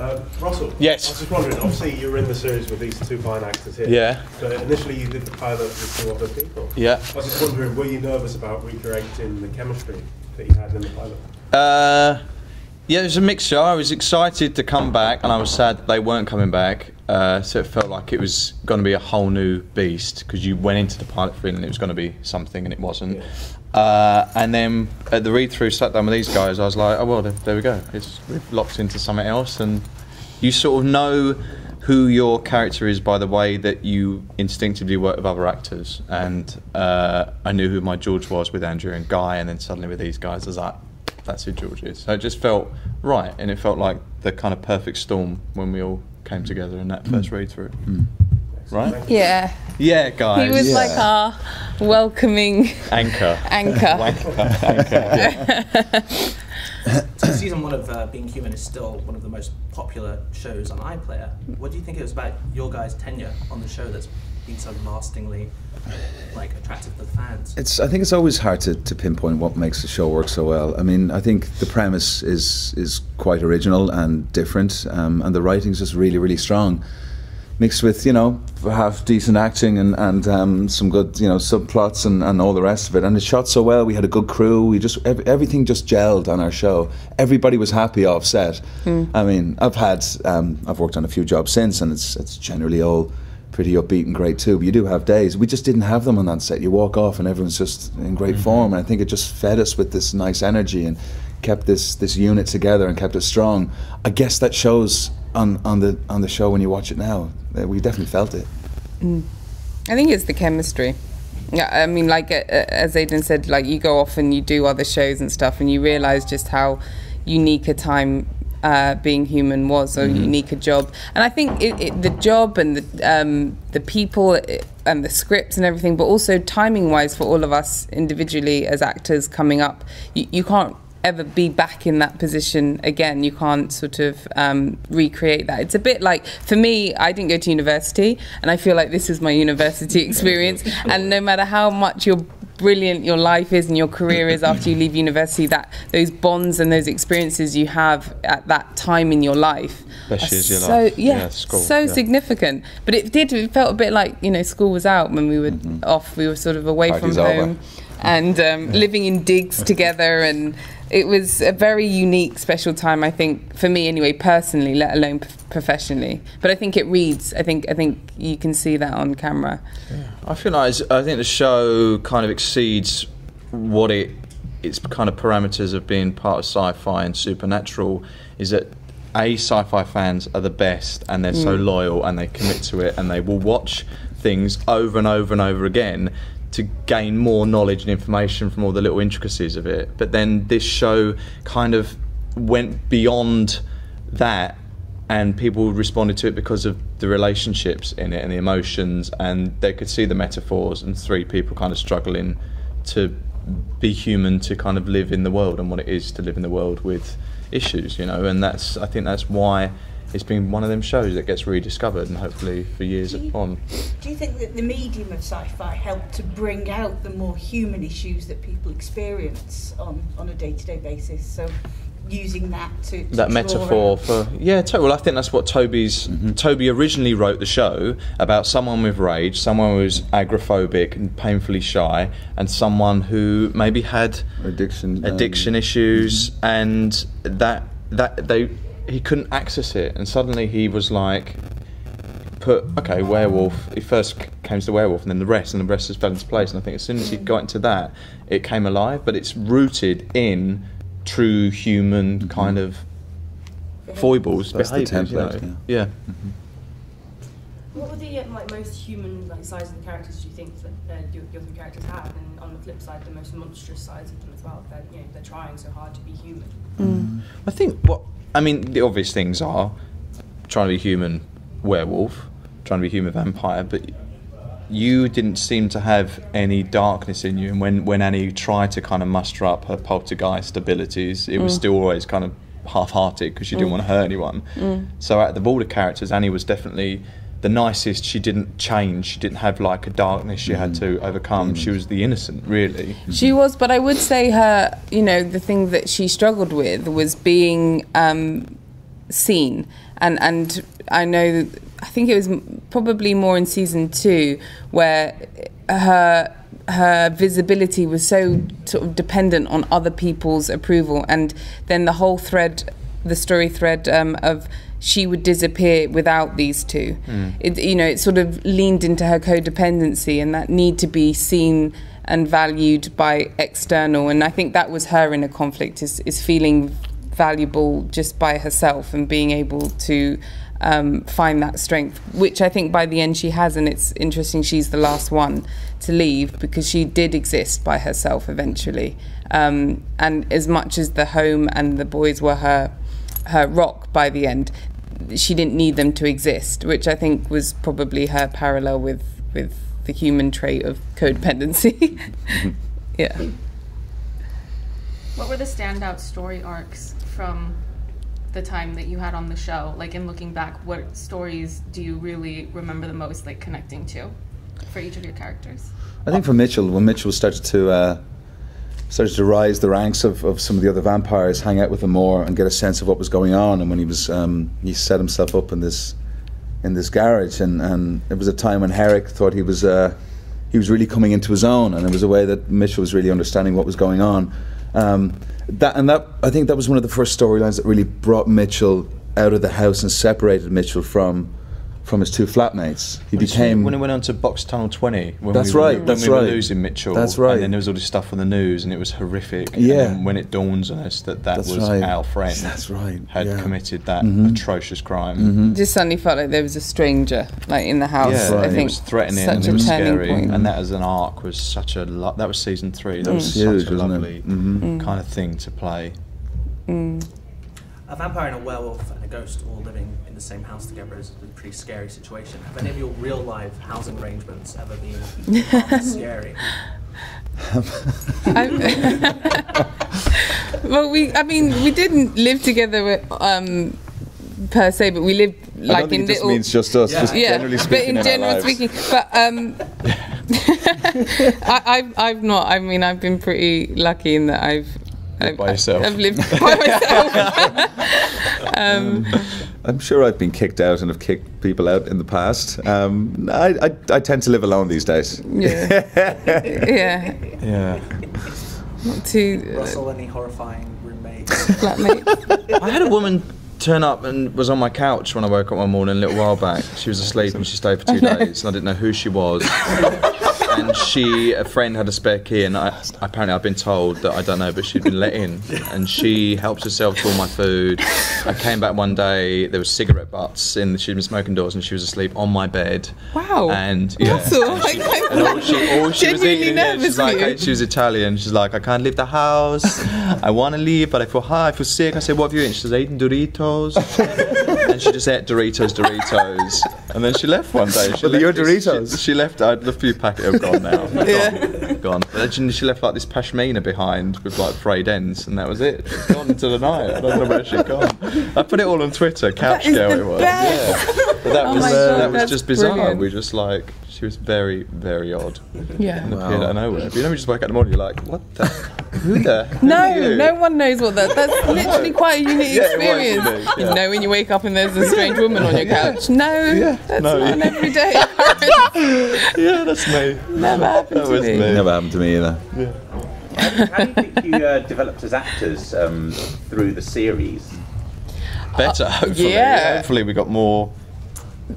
Uh, Russell. Yes. I was just wondering. Obviously, you're in the series with these two fine actors here. Yeah. But initially, you did the pilot with two other people. Yeah. I was just wondering, were you nervous about recreating the chemistry that you had in the pilot? Uh, yeah, it was a mixture. I was excited to come back, and I was sad they weren't coming back. Uh, so it felt like it was going to be a whole new beast because you went into the pilot feeling it was going to be something, and it wasn't. Yeah. Uh, and then at the read through, sat down with these guys. I was like, oh well, there, there we go. It's we've locked into something else, and you sort of know who your character is by the way that you instinctively work with other actors. And uh, I knew who my George was with Andrea and Guy, and then suddenly with these guys, I was like, that's who George is. So it just felt right, and it felt like the kind of perfect storm when we all came together in that first read through. Right? Yeah, Yeah, guys. he was Yeah. like our welcoming anchor. anchor. Wanker. anchor. Yeah. So season one of uh, Being Human is still one of the most popular shows on iPlayer. What do you think it was about your guys' tenure on the show that's been so lastingly like attractive to the fans? It's. I think it's always hard to, to pinpoint what makes the show work so well. I mean, I think the premise is is quite original and different, um, and the writing's just really really strong, mixed with you know half decent acting and and um, some good you know subplots and, and all the rest of it. And it shot so well. We had a good crew. We just ev- everything just gelled on our show. Everybody was happy off set. I mean, I've had um, I've worked on a few jobs since, and it's it's generally all pretty upbeat and great too. But you do have days. We just didn't have them on that set. You walk off and everyone's just in great form. And I think it just fed us with this nice energy and kept this this unit together and kept us strong. I guess that shows on on the on the show when you watch it now. Uh, We definitely felt it. I think it's the chemistry. Yeah, I mean, like uh, uh, as Aidan said, like you go off and you do other shows and stuff, and you realise just how unique a time uh, being human was, or unique a job. And I think it, it, the job and the um, the people uh, and the scripts and everything, but also timing wise for all of us individually as actors coming up, you, you can't ever be back in that position again. You can't sort of um, recreate that. It's a bit like for me, I didn't go to university, and I feel like this is my university experience. And no matter how much you're brilliant your life is and your career is after you leave university that those bonds and those experiences you have at that time in your life Best years your so life. yeah, Yeah, school, so yeah. significant but it did it felt a bit like you know school was out when we were off we were sort of away Party's from over. home and um, living in digs together and it was a very unique special time i think for me anyway personally let alone p- professionally. But i think it reads i think i think you can see that on camera. I feel like I think the show kind of exceeds what it its kind of parameters of being part of sci-fi and supernatural. Is that a sci-fi fans are the best and they're so mm. loyal and they commit to it and they will watch things over and over and over again to gain more knowledge and information from all the little intricacies of it. But then this show kind of went beyond that and people responded to it because of the relationships in it and the emotions and they could see the metaphors and three people kind of struggling to be human to kind of live in the world and what it is to live in the world with issues you know and that's i think that's why it's been one of them shows that gets rediscovered and hopefully for years Do you- on Do you think that the medium of sci-fi helped to bring out the more human issues that people experience on, on a day-to-day basis? So using that to, to that draw metaphor out- for yeah to, well i think that's what toby's toby originally wrote the show about someone with rage someone who's agoraphobic and painfully shy and someone who maybe had Addiction. um, addiction issues and that that they he couldn't access it and suddenly he was like put okay werewolf he first came to the werewolf and then the rest and the rest just fell into place and i think as soon as he got into that it came alive but it's rooted in true human kind of foibles That's the behaviours, you know. yeah What were the um, like most human like sides of the characters do you think that uh, your, your three characters have, and on the flip side, the most monstrous sides of them as well? That you know they're trying so hard to be human. I think what I mean the obvious things are trying to be human werewolf, trying to be human vampire, but you didn't seem to have any darkness in you. And when when Annie tried to kind of muster up her poltergeist abilities, it was mm. still always kind of half-hearted because she didn't mm. want to hurt anyone. Mm. So out of all the characters, Annie was definitely the nicest. She didn't change. She didn't have like a darkness she had to overcome. She was the innocent, really. She was, but I would say her, you know, the thing that she struggled with was being um, seen, and and I know I think it was probably more in season two where her her visibility was so sort of dependent on other people's approval, and then the whole thread, the story thread um, of she would disappear without these two. It you know it sort of leaned into her codependency and that need to be seen and valued by external, and I think that was her inner conflict is is feeling valuable just by herself and being able to um, find that strength, which I think by the end she has. And it's interesting she's the last one to leave because she did exist by herself eventually. Um, and as much as the home and the boys were her her rock by the end, she didn't need them to exist, which I think was probably her parallel with with the human trait of codependency. yeah. What were the standout story arcs from the time that you had on the show? Like in looking back, what stories do you really remember the most, like connecting to, for each of your characters? I think for Mitchell, when Mitchell started to uh, started to rise the ranks of, of some of the other vampires, hang out with them more, and get a sense of what was going on. And when he was um, he set himself up in this in this garage, and, and it was a time when Herrick thought he was uh, he was really coming into his own, and it was a way that Mitchell was really understanding what was going on. Um, that and that I think that was one of the first storylines that really brought Mitchell out of the house and separated Mitchell from from his two flatmates. He became when he went on to Box Tunnel 20. When That's we were, right, When that's we were right. losing Mitchell. That's right. And then there was all this stuff on the news, and it was horrific. Yeah. then when it dawns on us that that That's was right. our friend, That's right, had yeah. committed that Mhm. atrocious crime. Just suddenly felt like there was a stranger like in the house. Yeah, I think it was threatening such and it was scary, point. and that as an arc was such a lo- that was season three. That Mm. was Huge, such a wasn't it? lovely Mhm. kind of thing to play. A vampire and a werewolf and a ghost all living in the same house together is a pretty scary situation. Have any of your real life housing arrangements ever been scary? I- well, we, I mean, we didn't live together um, per se, but we lived I like don't think in it just little. means just us, Yeah. just yeah, generally but speaking in our general lives. speaking, but um, I, I've, I've not. I mean, I've been pretty lucky in that I've. I've, by yourself. I've lived by myself. um, I'm sure I've been kicked out and have kicked people out in the past. Um, I, I, I tend to live alone these days. yeah, yeah, Yeah. not too uh, Russell, any horrifying roommates? flatmates. I had a woman turn up and was on my couch when I woke up one morning a little while back. She was asleep and she stayed for two days, and I didn't know who she was. And she, a friend had a spare key, and I, apparently I've been told that I don't know, but she'd been let in, and she helped herself to all my food. I came back one day, there was cigarette butts in. The she'd been smoking doors, and she was asleep on my bed. Wow. And yeah, and she, and all she, all she was eating, yeah, she's like, she was Italian. She's like, I can't leave the house. I want to leave, but I feel high. I feel sick. I said, What have you eaten? She's eating Doritos. and she just ate Doritos, Doritos. And then she left one day. She Well, left your this- Doritos. She, she left. I, the few packet have gone now. Yeah. Gone. gone. But then she left like this pashmina behind with like frayed ends, and that was it. She's gone into the night. I don't know where she'd gone. I put it all on Twitter. Couch is girl the it was. best. Yeah. But that Oh was uh, God, that was just bizarre. brilliant. We just like she was very very odd Yeah. and appeared out of nowhere. But you know, we just wake up in the morning, you're like, what the? Who the? who No, are no one knows what that. That's literally quite a unique Yeah, it was experience. unique, yeah. You know when you wake up and there's a strange woman on your couch. No, that's no, not yeah. an everyday. Yeah, that's me. Never happened That to was me. me. Never happened to me either. How do you think you uh, developed as actors um, through the series? Better, hopefully. yeah. Hopefully, we got more.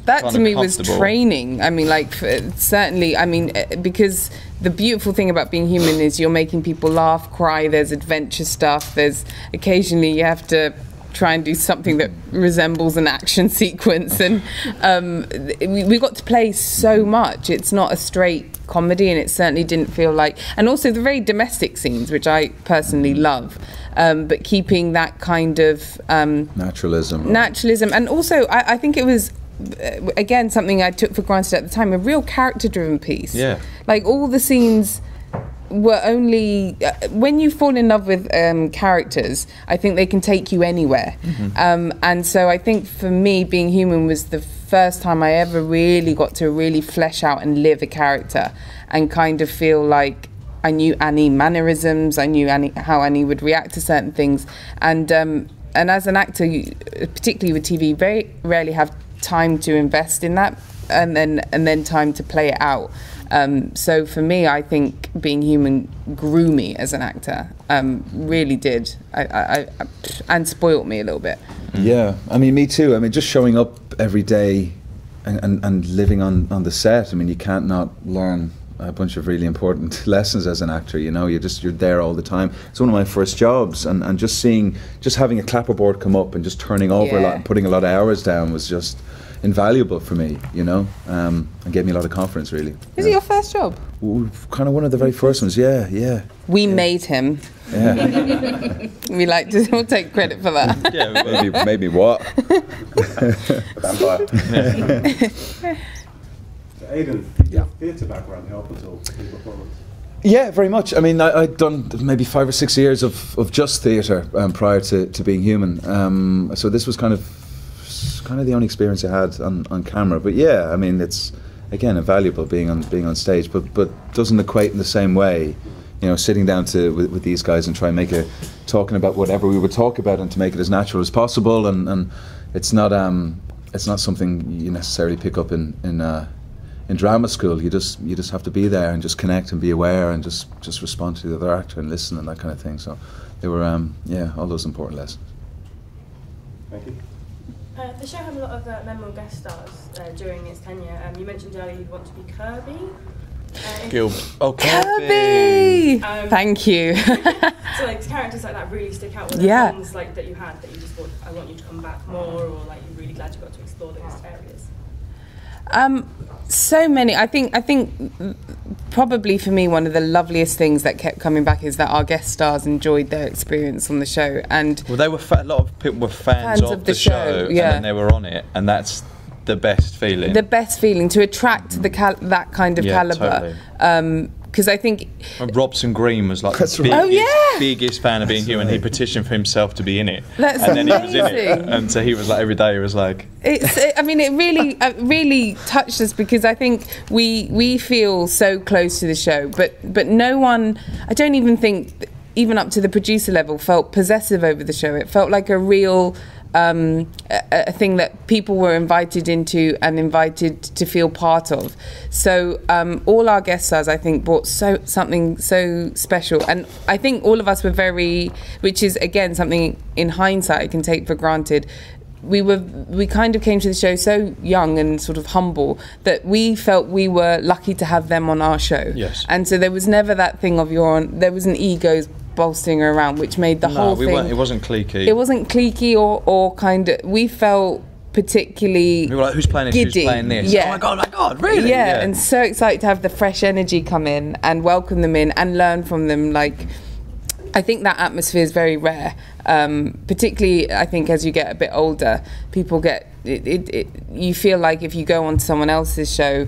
That to me was training. I mean, like certainly. I mean, eh, because the beautiful thing about being human is you're making people laugh, cry. There's adventure stuff. There's occasionally you have to try and do something that resembles an action sequence, and um, we, we got to play so much. It's not a straight comedy, and it certainly didn't feel like. And also the very domestic scenes, which I personally love, um, but keeping that kind of. Um, Naturalism. naturalism and also I, I think it was uh, again something I took for granted at the time a real character driven piece Yeah. like all the scenes were only uh, when you fall in love with um, characters I think they can take you anywhere um, and so I think for me being human was the first time I ever really got to really flesh out and live a character and kind of feel like I knew Annie mannerisms. I knew Annie how Annie would react to certain things, and um, and as an actor, you, particularly with TV, very rarely have time to invest in that, and then and then time to play it out. Um, so for me, I think being human grew me as an actor. Um, really did, I, I, I, and spoilt me a little bit. Yeah, I mean, me too. I mean, just showing up every day and, and, and living on, on the set. I mean, you can't not learn a bunch of really important lessons as an actor. You know, you're just you're there all the time. It's one of my first jobs, and, and just seeing, just having a clapperboard come up and just turning over a lot and putting a lot of hours down was just invaluable for me. You know, um, and gave me a lot of confidence. Really, Was it your first job? kind of one of the very first ones. Yeah, yeah, We made him. yeah. We like to we'll take credit for that. Yeah, well, maybe, maybe what? Vampire. So Aidan, Yeah. theatre background help at all in performance? Yeah, very much. I mean, I, I'd done maybe five or six years of, of just theatre um, prior to, to being human. Um, so this was kind of kind of the only experience I had on, on camera. But yeah, I mean, it's again invaluable being on being on stage, but but doesn't equate in the same way. You know, sitting down to with, with these guys and try and make a talking about whatever we would talk about and to make it as natural as possible. And, and it's not um it's not something you necessarily pick up in in. Uh, in drama school, you just you just have to be there and just connect and be aware and just just respond to the other actor and listen and that kind of thing. So they were um, yeah all those important lessons. Thank you. Uh, the show had a lot of uh, memorable guest stars uh, during its tenure. Um, you mentioned earlier you want to be Kirby. Uh, Gil. Oh, Kirby! Um, Thank you. So like characters like that really stick out. Were there Yeah. things like that you had that you just thought, I want you to come back more, or like you're really glad you got to explore those areas. Um, so many. I think. I think probably for me one of the loveliest things that kept coming back is that our guest stars enjoyed their experience on the show, and Well, they were fa- a lot of people were fans, Fans of, of the, the show, show, and yeah. then they were on it, and that's the best feeling. the best feeling to attract the cal- that kind of Yeah, caliber. totally. Um, Because I think And Robson Green was like That's the right. biggest, Oh, yeah. biggest fan of being human. He petitioned for himself to be in it, That's and then he was in it, amazing. and so he was like every day he was like, it's it, i mean it really uh, really touched us because i think we we feel so close to the show but but no one i don't even think even up to the producer level felt possessive over the show it felt like a real um, a, a thing that people were invited into and invited to feel part of. So um, all our guest stars, I think, brought so something so special, and I think all of us were very, which is again something in hindsight I can take for granted we were we kind of came to the show so young and sort of humble that we felt we were lucky to have them on our show. Yes. And so there was never that thing of you're on. There was an egos bolstering around, which made the no, whole we thing. It wasn't cliquey. it wasn't cliquey or or kind of. We felt particularly. We were like, who's playing this? Giddy. Who's playing this? Yeah. Oh my god! Oh my god! Really? Yeah, and so excited to have the fresh energy come in and welcome them in and learn from them. Like, I think that atmosphere is very rare. Um, particularly, I think as you get a bit older, people get it, it, it. You feel like if you go on to someone else's show,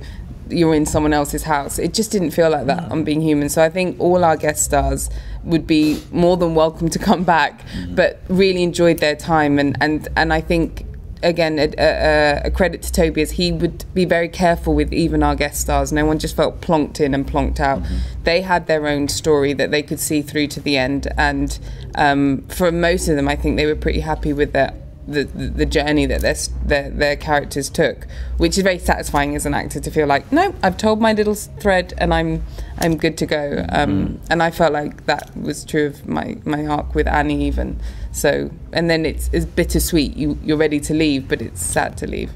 you're in someone else's house. It just didn't feel like that on Being Human. So I think all our guest stars would be more than welcome to come back, but really enjoyed their time. And and and I think again, a, a, a credit to Toby as he would be very careful with even our guest stars. No one just felt plonked in and plonked out. They had their own story that they could see through to the end, and um, for most of them, I think they were pretty happy with their. The, the, the journey that their, their their characters took, which is very satisfying as an actor to feel like, no, I've told my little thread and I'm I'm good to go. Um, And I felt like that was true of my, my arc with Annie even. So and then it's it's bittersweet. You you're ready to leave, but it's sad to leave.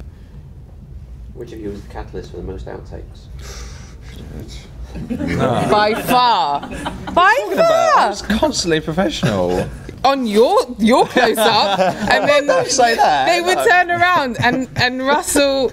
Which of you was the catalyst for the most outtakes? By far, by I far. was constantly professional. On your your close up, and then say that, they would no. turn around and and Russell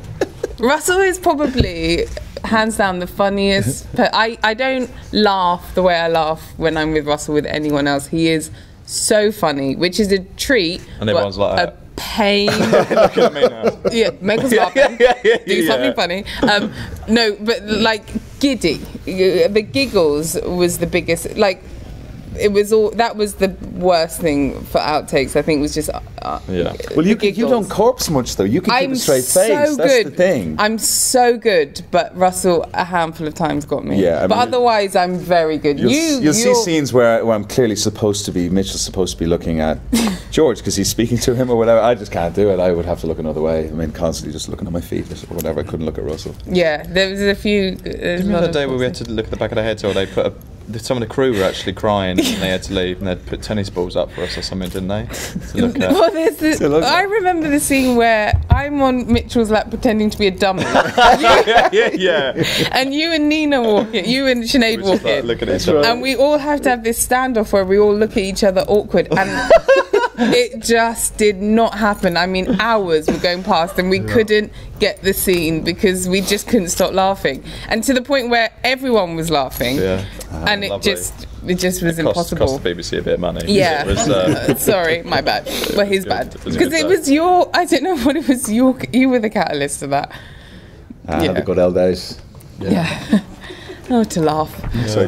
Russell is probably hands down the funniest. But I I don't laugh the way I laugh when I'm with Russell with anyone else. He is so funny, which is a treat. And everyone's like a that. pain. Look at me now. yeah, make us laugh. yeah, yeah, yeah, Do something funny. Um, no, but like giddy. The giggles was the biggest. Like it was all that was the worst thing for outtakes. I think was just. Uh, Yeah. Well, you, the you don't corpse much though. You can keep I'm a straight so face. That's good. the thing. I'm so good, but Russell a handful of times got me. Yeah, I but mean- otherwise I'm very good. You'll, you, you'll see scenes where, where I'm clearly supposed to be, Mitchell's supposed to be looking at George because he's speaking to him or whatever. I just can't do it. I would have to look another way. I mean, constantly just looking at my feet or whatever. I couldn't look at Russell. Yeah, there was a few. A Remember the day where we had to look at the back of their heads, or they put a, the- some of the crew were actually crying and they had to leave, and they'd put tennis balls up for us or something, didn't they? To look at. Well, there's this, look I remember the scene where I'm on Mitchell's lap pretending to be a dummy, yeah, yeah, yeah. and you and Nina walk in, you and Sinead We walk just like in, looking at each other. and we all have to have this standoff where we all look at each other awkward, and it just did not happen. I mean, hours were going past, and we couldn't get the scene because we just couldn't stop laughing, and to the point where everyone was laughing, Yeah. and it Lovely. just it just was It cost, impossible. cost the BBC a bit of money. Yeah. Was, uh, Sorry, my bad. Well, his bad. It was a Because it was your. I don't know what it was. Your. You were the catalyst of that. Ah, Yeah. the good old days. Yeah. oh, to laugh. Sorry,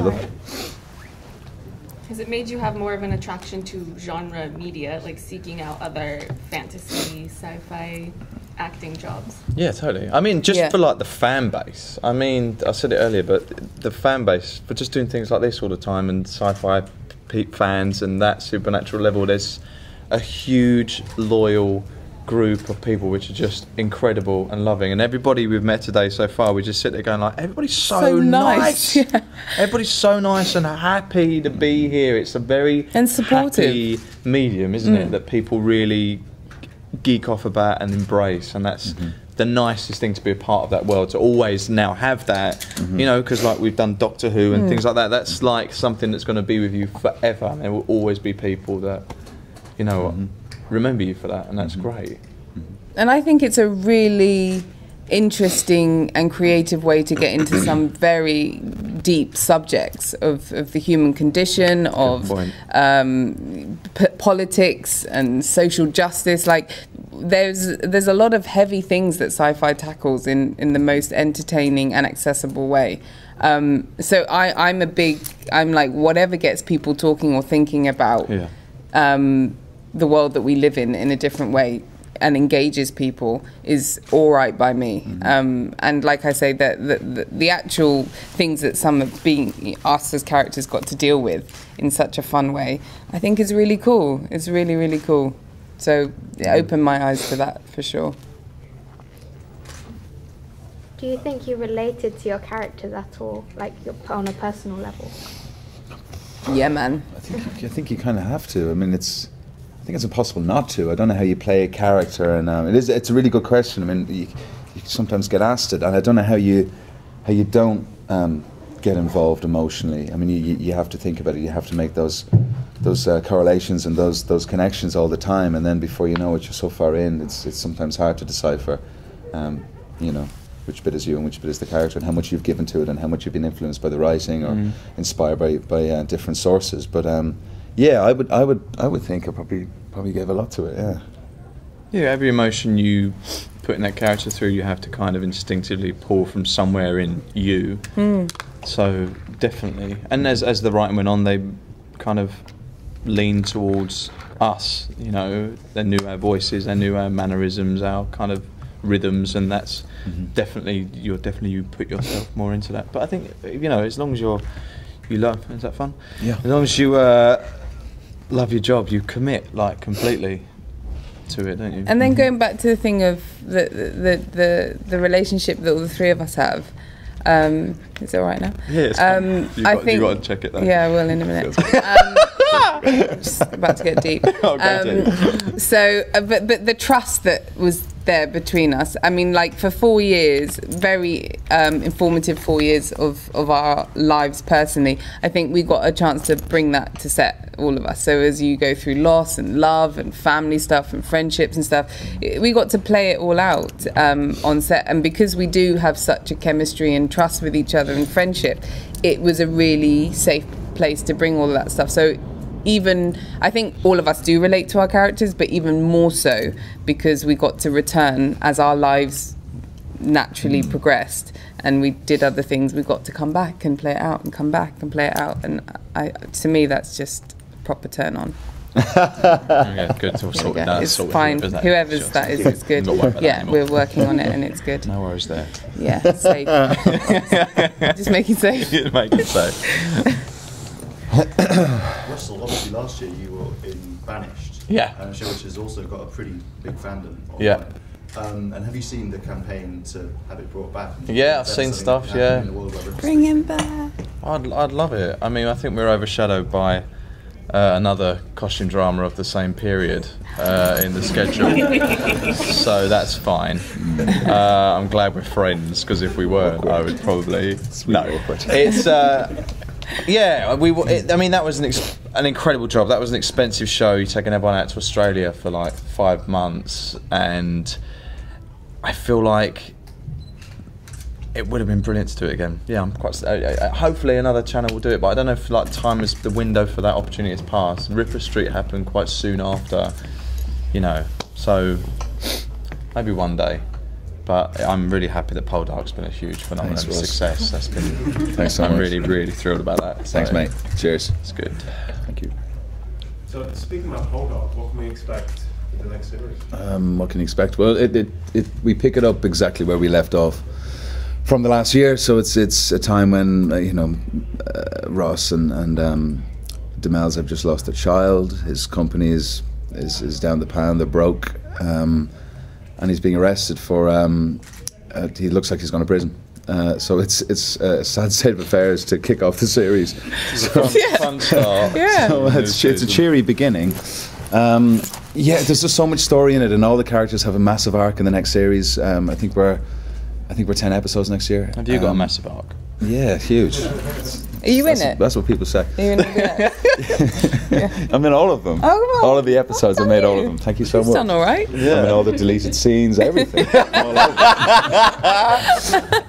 look. Has it made you have more of an attraction to genre media, like seeking out other fantasy, sci-fi acting jobs? Yeah, totally. I mean, just Yeah. for like the fan base. I mean, I said it earlier, but the fan base for just doing things like this all the time and sci-fi pe- fans and that supernatural level. There's a huge loyal group of people which are just incredible and loving. And everybody we've met today so far, we just sit there going like, everybody's so, So nice. nice. Yeah. Everybody's so nice and happy to be here. It's a very And supportive. happy medium, isn't Mm. it? That people really geek off about and embrace, and that's the nicest thing to be a part of that world. To always now have that, you know, because like we've done Doctor Who and Mm. things like that. That's like something that's going to be with you forever. And there will always be people that, you know, remember you for that, and that's great. And I think it's a really interesting and creative way to get into some very deep subjects of, of the human condition, of um, p- politics and social justice. Like there's there's a lot of heavy things that sci-fi tackles in, in the most entertaining and accessible way. Um, so I, I'm a big I'm like whatever gets people talking or thinking about Yeah. um, the world that we live in in a different way and engages people is all right by me. Um, and like I say, that the, the, the actual things that some of being us as characters got to deal with in such a fun way, I think is really cool. It's really really cool. So it opened my eyes to that for sure. Do you think you related to your characters at all, like your, on a personal level? Yeah, man. I think I think you kind of have to. I mean, it's I think it's impossible not to. I don't know how you play a character, and um, it is it's a really good question. I mean, you, you sometimes get asked it, and I don't know how you how you don't um, get involved emotionally. I mean, you, you have to think about it. You have to make those those uh, correlations and those those connections all the time, and then before you know it, you're so far in. It's it's sometimes hard to decipher. Um, you know. Which bit is you and which bit is the character, and how much you've given to it, and how much you've been influenced by the writing or Mm. inspired by by uh, different sources. But um, yeah, I would I would I would think I probably probably gave a lot to it. Yeah. Yeah, every emotion you put in that character through, you have to kind of instinctively pull from somewhere in you. Mm. So definitely, and as as the writing went on, they kind of leaned towards us. You know, they knew our voices, they knew our mannerisms, our kind of rhythms, and that's definitely you're definitely you put yourself more into that. But I think you know, as long as you're you love, is that fun? Yeah. As long as you uh, love your job, you commit like completely to it, don't you? And then going back to the thing of the the the, the relationship that all the three of us have. Um, is it all right now? Yeah, um, I got- think. you've got to check it though. Yeah, I will in a minute. um, just about to get deep. Oh, Um, so, uh, but but the trust that was there between us. I mean, like for four years, very um, informative four years of of our lives personally. I think we got a chance to bring that to set, all of us. So as you go through loss and love and family stuff and friendships and stuff, we got to play it all out um, on set. And because we do have such a chemistry and trust with each other and friendship, it was a really safe place to bring all of that stuff. So even I think all of us do relate to our characters, but even more so because we got to return as our lives naturally mm. progressed and we did other things, we got to come back and play it out and come back and play it out. And I, to me, that's just a proper turn on. yeah, good to There sort go. it. It's sort fine. isn't? Whoever's Sure. that is, it's good. Not worried about that Yeah, we're working on it and it's good. No worries there. Yeah, safe. Just make it safe. Make it safe. Russell, obviously last year you were in Banished. Yeah. A show which has also got a pretty big fandom. online. Yeah. Um, and have you seen the campaign to have it brought back? Yeah, I've seen stuff, that can happen yeah. in the world where we're- Bring him back. I'd, I'd love it. I mean, I think we're overshadowed by uh, another costume drama of the same period uh, in the schedule, so that's fine. Uh, I'm glad we're friends because if we weren't, I would probably no. It's uh, yeah. We w- it, I mean that was an ex- an incredible job. That was an expensive show. You're taking everyone out to Australia for like five months, and I feel like it would have been brilliant to do it again. Yeah, I'm quite. Uh, uh, hopefully, another channel will do it, but I don't know if like time is the window for that opportunity has passed. Ripper Street happened quite soon after, you know. So maybe one day. But I'm really happy that Poldark's been a huge phenomenal Thanks, Ross. success. That's been. Thanks so I'm much. really, really thrilled about that. Thanks, mate. Cheers. It's good. Thank you. So speaking about Poldark, what can we expect in the next series? Um, what can you expect? Well, it, it, it, we pick it up exactly where we left off from the last year. So it's it's a time when uh, you know uh, Ross and and um, Demelza have just lost a child. His company is is, is down the pan. They're broke, um, and he's being arrested for. Um, uh, he looks like he's gone to prison. Uh, so it's it's a sad state of affairs to kick off the series. So, Fun start. Yeah. so it's, it's a cheery beginning. Um, yeah, there's just so much story in it, and all the characters have a massive arc in the next series. Um, I think we're, I think we're ten episodes next year. Have you got a Um, massive arc? Yeah, huge. Are you in it? that's what people say. Are you in it? I'm in all of them. Oh, well, all of the episodes. I made all of them. Thank you so He's much. done all right. I'm in all the deleted scenes, everything.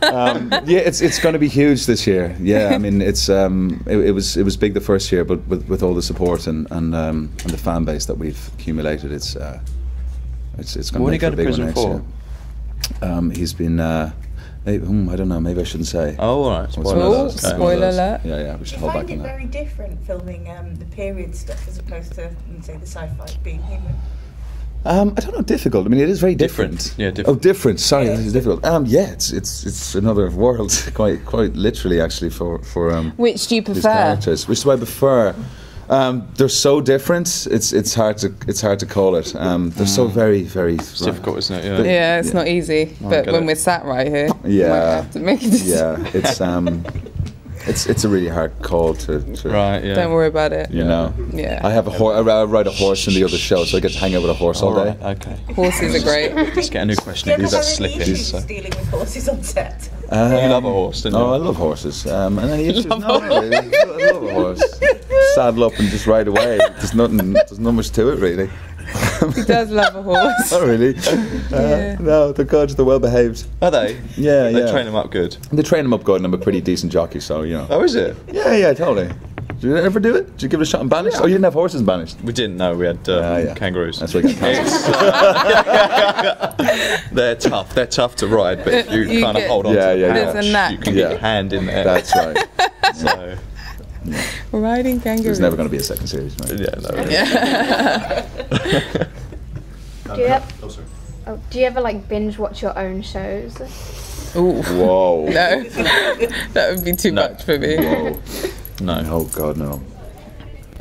Um, yeah, it's it's going to be huge this year. Yeah, I mean, it's um, it, it was it was big the first year, but with, with all the support and and um, and the fan base that we've accumulated, it's uh, it's it's going to be make a big one next for? year. Um, he's been. Uh, maybe, hmm, I don't know. Maybe I shouldn't say. Oh, all right. Spoiler one of alert. those. It's Oh, one of spoiler those. alert. Yeah, yeah. We should I hold back find it very different filming um, the period stuff as opposed to, say, the sci-fi being human. Um, I don't know. Difficult. I mean, it is very Different. different. Yeah, different. Oh, different. Sorry, this is difficult. Um, yeah, it's it's it's another world, quite quite literally, actually, for for um. Which do you prefer? characters, which is why I prefer. Um, they're so different. It's it's hard to it's hard to call it. Um, they're so very very. It's difficult, isn't it? Yeah. Yeah, it's Yeah. not easy. I But when it. we're sat right here, we Yeah. might have to make a decision. Yeah, it's um, it's it's a really hard call to. to Right. Yeah. Don't worry about it. You know. Yeah. I have a horse. I ride a horse in the other show, so I get to hang out with a horse all, All day. Okay. Horses are great. Just get a new question. you ever These are have any slipping. issues So. dealing with horses on set? Um, You love a horse, don't you? Oh, I love horses. Um, and then you just love no, a really, I love a horse. Saddle up and just ride away. There's nothing. There's not much to it really. He does love a horse. Not really. Uh, Yeah. No, they're good. They're well behaved. Are they? Yeah, yeah. They yeah. train them up good. They train them up good, and I'm a pretty decent jockey, so you know. Oh, is it? Yeah, yeah, totally. Did you ever do it? Did you give it a shot in Banished? Oh, you didn't have horses in Banished. We didn't know we had uh, Yeah, yeah. kangaroos. That's what I got It's, uh, they're tough. They're tough to ride, but you, You kind of hold on Yeah, to the yeah, There's a pouch, knack. you can Yeah. get your hand in there. That's right. so, Riding kangaroos. There's never going to be a second series, mate. yeah, no. Um, Do you have- oh, sorry. Oh, do you ever like binge watch your own shows? Ooh. Whoa. No, that would be too No. much for me. Whoa. No. Oh God, no.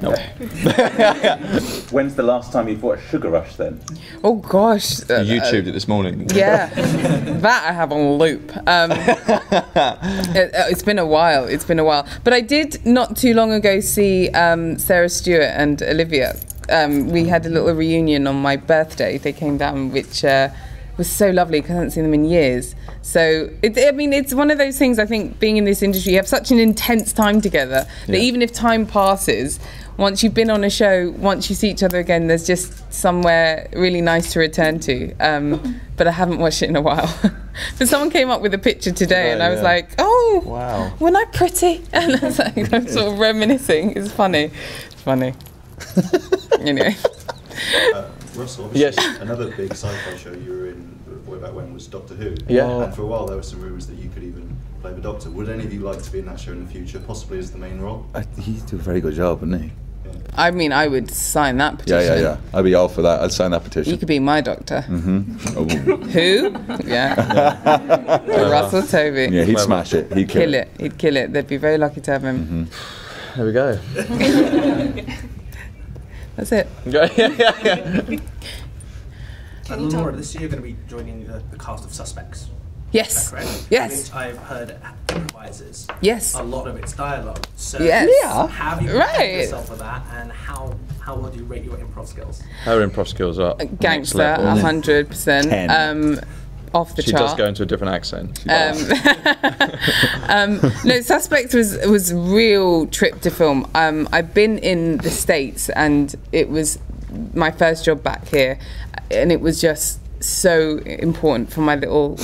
no. When's the last time you fought a sugar rush then? Oh gosh. Uh, You YouTubed it this morning. Yeah, that I have on loop. Um, it, has been a while. It's been a while. But I did not too long ago see um, Sarah Stewart and Olivia. Um, we had a little reunion on my birthday. They came down, which uh, was so lovely because I hadn't seen them in years. So, it, I mean, it's one of those things. I think being in this industry, you have such an intense time together that Yeah. even if time passes, once you've been on a show, once you see each other again, there's just somewhere really nice to return to. Um, but I haven't watched it in a while. but someone came up with a picture today, and I was yeah. like, "Oh, Wow. weren't I pretty?" And I was like, I'm sort of reminiscing. It's funny. It's funny. Anyway, Uh, Russell, obviously, Yes. another big sci-fi show you were in, way back when was Doctor Who. Yeah. And for a while there were some rumours that you could even play the Doctor. Would any of you like to be in that show in the future, possibly as the main role? I, he'd do a very good job, wouldn't he? I mean, I would sign that petition. yeah, yeah. Yeah. I'd be all for that. I'd sign that petition. You could be my doctor. Mm-hmm. Oh. Who? Yeah. Russell Tovey. Yeah, he'd smash it. He'd kill, kill it. He'd kill it. They'd be very lucky to have him. Mhm. There we go. That's it. yeah, yeah, yeah. And Laura, this year you're going to be joining the, the cast of Suspects. Yes. Is that correct? Yes. Which I've heard improvises. Yes. A lot of it's dialogue. So Yes. Yeah. have you Right. prepared yourself for that, and how how would you rate your improv skills? Her improv skills are Gangster, a hundred percent. Um, off the She chart. does go into a different accent. Um, um, no, Suspect was was real trip to film. Um, I've been in the states, and it was my first job back here, and it was just so important for my little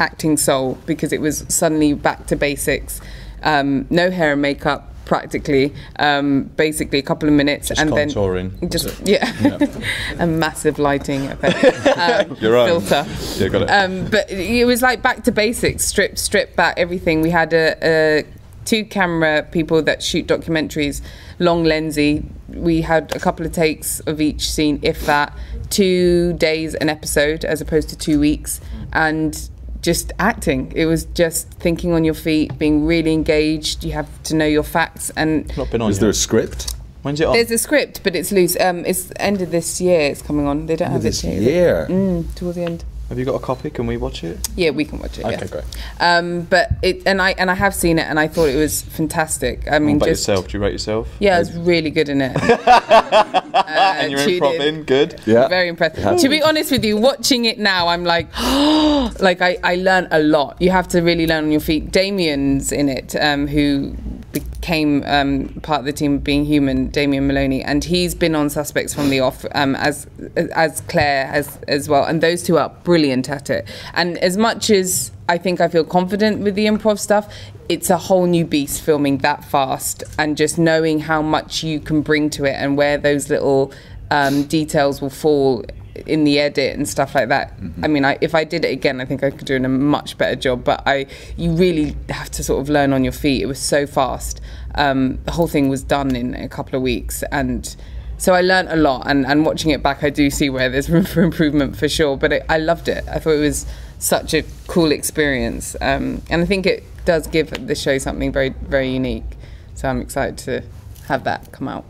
acting soul because it was suddenly back to basics. Um, no hair and makeup. Practically, um, basically a couple of minutes, Just and contouring, then just it. yeah, a massive lighting effect, um, Your own. filter. Yeah, got it. Um, but it was like back to basics, strip, strip back everything. We had a, a two camera people that shoot documentaries, long lensy. We had a couple of takes of each scene, if that. Two days an episode as opposed to two weeks, and just acting. It was just thinking on your feet, being really engaged. You have to know your facts and. Not been on Is yet. there a script? When's it on? There's a script, but it's loose. Um, it's ended this year. It's coming on. They don't End have of it this yet. year? Mm, towards the end. Have you got a copy? Can we watch it? Yeah, we can watch it. Okay, yes. great. Um, but it and I and I have seen it, and I thought it was fantastic. I What mean, about just yourself? Do you rate yourself? yeah, I was really good in it. and you're tuned improv in. in, good. Yeah. Very impressed. To be honest with you, watching it now, I'm like, like I, I learned a lot. You have to really learn on your feet. Damien's in it, um, who became um, part of the team of Being Human, Damien Molony, and he's been on Suspects from the off um, as as Claire as as well. And those two are brilliant at it. And as much as I think I feel confident with the improv stuff, it's a whole new beast filming that fast and just knowing how much you can bring to it and where those little um, details will fall in the edit and stuff like that. I mean, I, if I did it again, I think I could do a much better job. But I, you really have to sort of learn on your feet. It was so fast. Um, the whole thing was done in a couple of weeks, and so I learned a lot. And, and watching it back, I do see where there's room for improvement for sure. But it, I loved it. I thought it was such a cool experience, um, and I think it does give the show something very, very unique. So I'm excited to have that come out.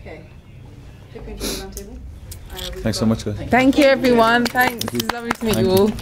Okay. Thanks so much, guys. Thank you, everyone. Thanks. It's lovely to meet you all.